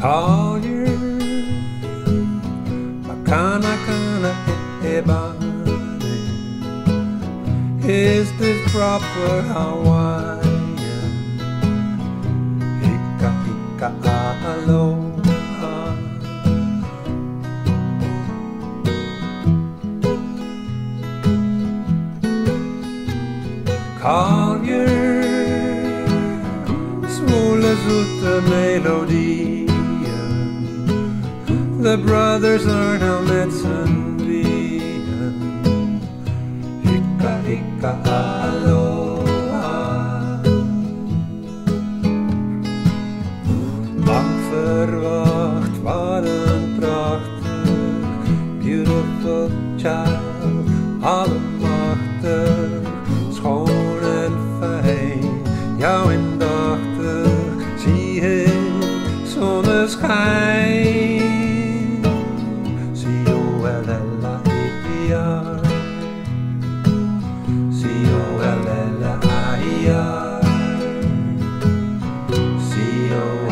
Collier, Makana Kana Ebani. Is this proper Hawaiian? Hika Hika Aloha. Collier, small as with melody. The brothers are now medicine Ika ika aloha. Lang verwacht waren prachtig Beautiful child Allemachtig Schoon en fijn. Jou indachtig Zie ik zonneschijn C-O-R-C-O